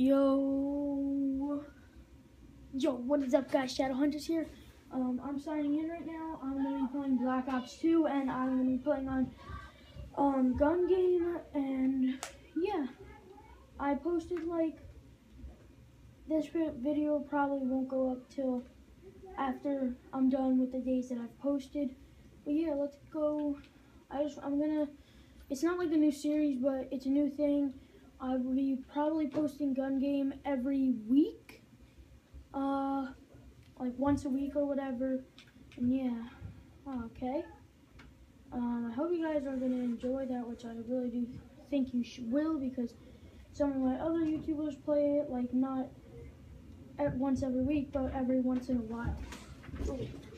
Yo, yo, what is up, guys? Shadow Hunters here. Um, I'm signing in right now. I'm gonna be playing Black Ops 2, and I'm gonna be playing on um gun game, and yeah, I posted like this video probably won't go up till after I'm done with the days that I've posted. But yeah, let's go. I just I'm gonna. It's not like a new series, but it's a new thing. I will be probably posting gun game every week, uh, like once a week or whatever. And yeah, okay. Um, I hope you guys are gonna enjoy that, which I really do think you will because some of my other YouTubers play it, like not at once every week, but every once in a while.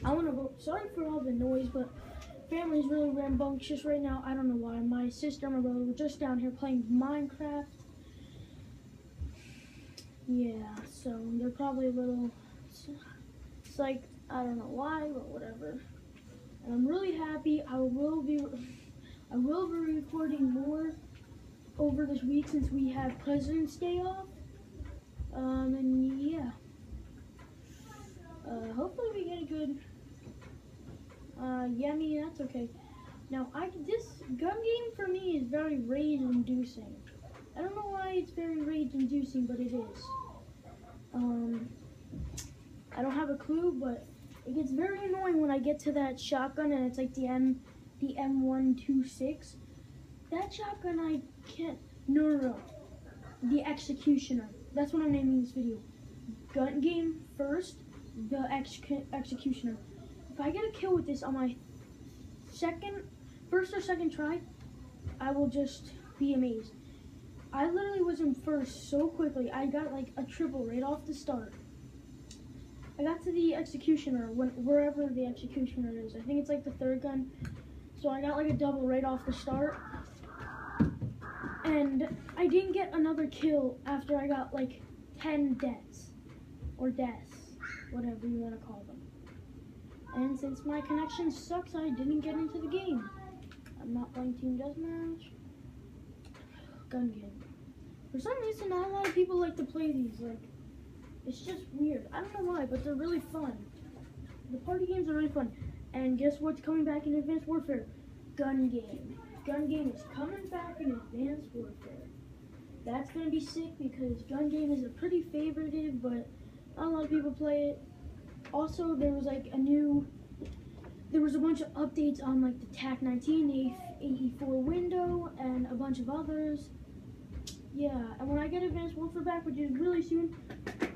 I want to vote. Sorry for all the noise, but family's really rambunctious right now. I don't know why. My sister and my brother were just down here playing Minecraft. Yeah, so they're probably a little. It's like I don't know why, but whatever. And I'm really happy. I will be. I will be recording more over this week since we have President's Day off. Um, and yeah. Uh, hopefully we get a good uh, yeah, that's okay. Now, I this gun game for me is very rage-inducing. I don't know why it's very rage-inducing, but it is. Um, I don't have a clue, but it gets very annoying when I get to that shotgun and it's like the M, the M126. That shotgun I can't. No, no, no. The Executioner. That's what I'm naming this video. Gun game first. The ex Executioner. If I get a kill with this on my second, first or second try, I will just be amazed. I literally was in first so quickly. I got like a triple right off the start. I got to the executioner when wherever the executioner is. I think it's like the third gun. So I got like a double right off the start. And I didn't get another kill after I got like 10 deaths. Or deaths. Whatever you want to call them. And since my connection sucks, I didn't get into the game. I'm not playing Team Deathmatch. Gun game. For some reason, not a lot of people like to play these. Like, it's just weird. I don't know why, but they're really fun. The party games are really fun. And guess what's coming back in Advanced Warfare? Gun game. Gun game is coming back in Advanced Warfare. That's gonna be sick because gun game is a pretty favorited, but not a lot of people play it also there was like a new there was a bunch of updates on like the TAC 19, the AE4 window, and a bunch of others. Yeah, and when I get Advanced Warfare back, which is really soon,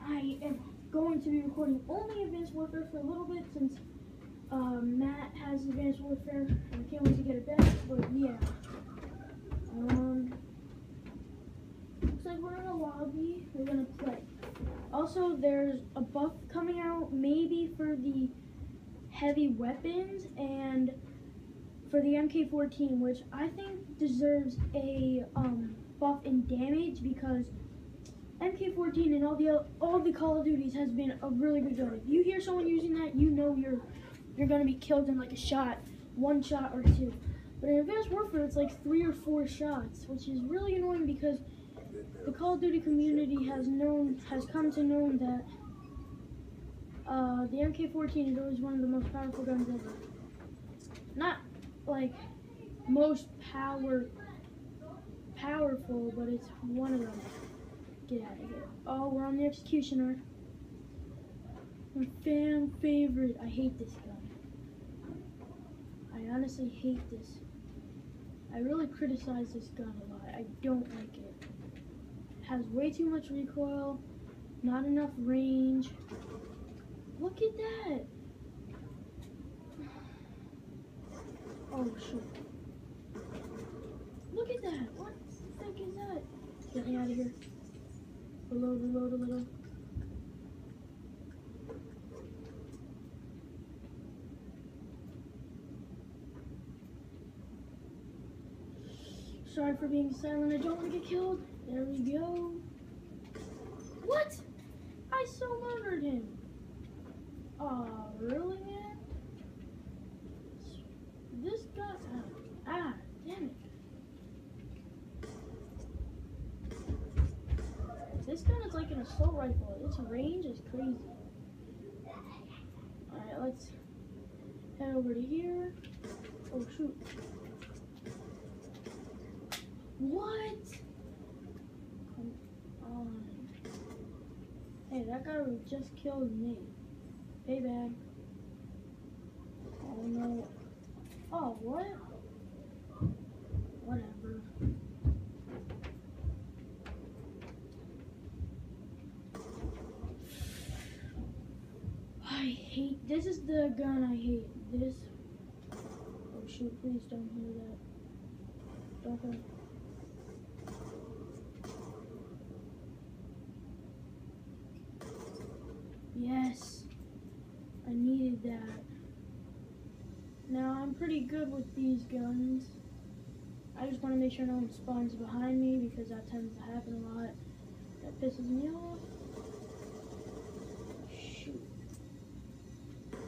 I am going to be recording only Advanced Warfare for a little bit since um, Matt has Advanced Warfare, and I can't wait to get it back, but yeah. Um, looks like we're in a lobby, we're gonna play. Also, there's a buff coming out maybe for the heavy weapons and for the MK14, which I think deserves a um, buff in damage because MK14 and all the all the Call of Duties has been a really good gun. If you hear someone using that, you know you're you're gonna be killed in like a shot, one shot or two. But in Advanced Warfare, it's like three or four shots, which is really annoying because the Call of Duty community has known, has come to know that uh, the MK14 is always one of the most powerful guns ever. Not like most power powerful, but it's one of them. Get out of here. Oh, we're on the Executioner. My fan favorite. I hate this gun. I honestly hate this. I really criticize this gun a lot. I don't like it has way too much recoil, not enough range. Look at that. Oh, shoot. Look at that. What the heck is that? Get me out of here. Reload, reload a little. Sorry for being silent. I don't want to get killed. There we go. What? I so murdered him. Aw, oh, really, man? This guy. Ah, ah, damn it. This gun is like an assault rifle. Its range is crazy. Alright, let's head over to here. Oh shoot. What? Come on. Hey, that guy just killed me. Payback. Oh no. Oh, what? Whatever. I hate, this is the gun I hate. This, oh shoot, please don't hear that. Don't. Yes, I needed that. Now I'm pretty good with these guns. I just want to make sure no one spawns behind me because that tends to happen a lot. That pisses me off. Shoot. There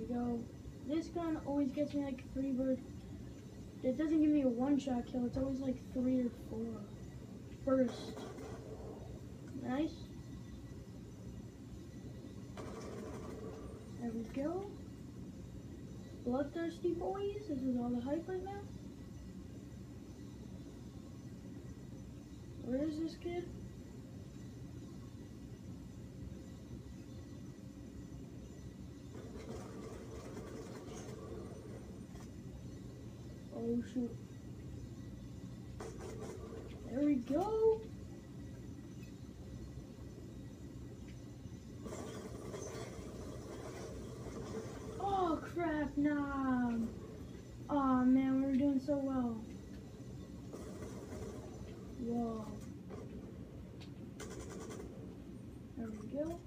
we go. This gun always gets me like three bird. It doesn't give me a one-shot kill. It's always like three or four. First. Nice. Go. Bloodthirsty boys. This is all the hype right now. Where is this kid? Oh shoot. There we go. Oh crap, nah. Oh man, we're doing so well. Whoa. There we go.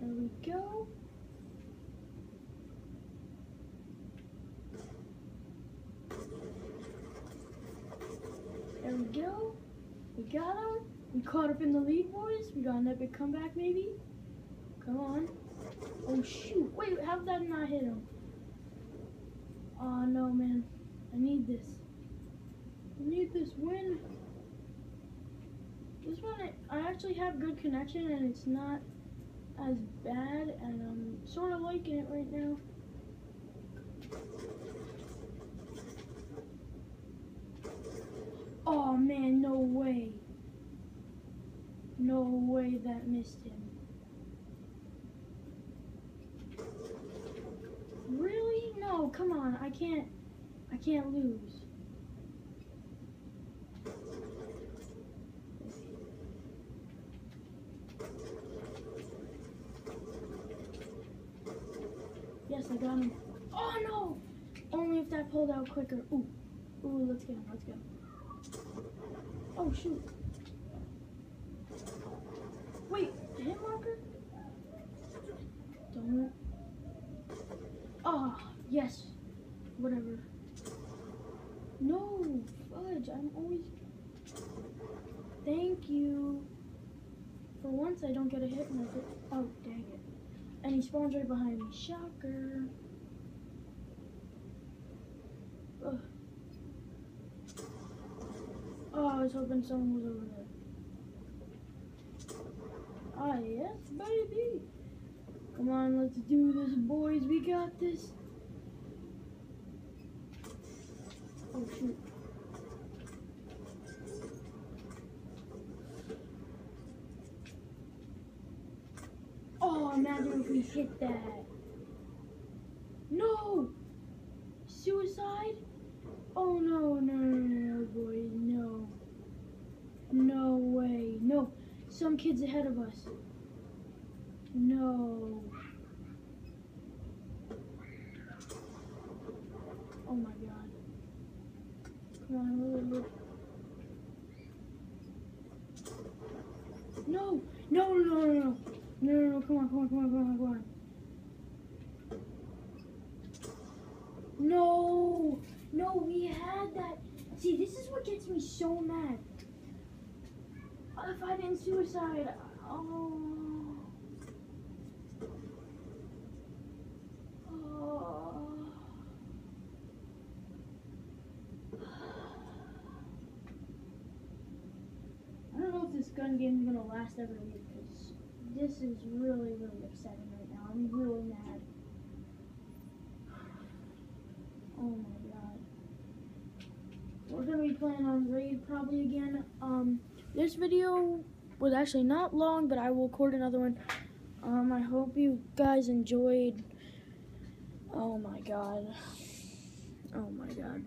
There we go. We got him. We caught up in the lead, boys. We got an epic comeback, maybe. Come on. Oh, shoot. Wait, how did that not hit him? Oh, no, man. I need this. I need this win. This one, I, I actually have good connection, and it's not as bad, and I'm sort of liking it right now. Oh, man, no way. No way that missed him. Really? No, come on. I can't I can't lose. Yes, I got him. Oh no! Only if that pulled out quicker. Ooh. Ooh, let's get him, Let's go. Oh shoot. Wait, hit marker? Don't. Oh, yes. Whatever. No, fudge. I'm always. Thank you. For once, I don't get a hit marker. Oh, dang it. And he spawns right behind me. Shocker. Ugh. Oh, I was hoping someone was over there. Ah, yes, baby. Come on, let's do this, boys. We got this. Oh, shoot. Oh, imagine if we hit that. No! Suicide? Oh, no, no, boys, no. No way. No. Some kid's ahead of us. No. Oh my god. Come on, really. No! No, no, no, no, no. No, no, no, come on, come on, come on, come on, come on. No! No, we had that. See, this is what gets me so mad if I didn't suicide? Oh. I don't know if this gun game is gonna last ever because this is really, really upsetting right now. I'm really mad. Oh my god. We're gonna be playing on raid probably again. Um this video was actually not long, but I will record another one. Um, I hope you guys enjoyed. Oh my god. Oh my god.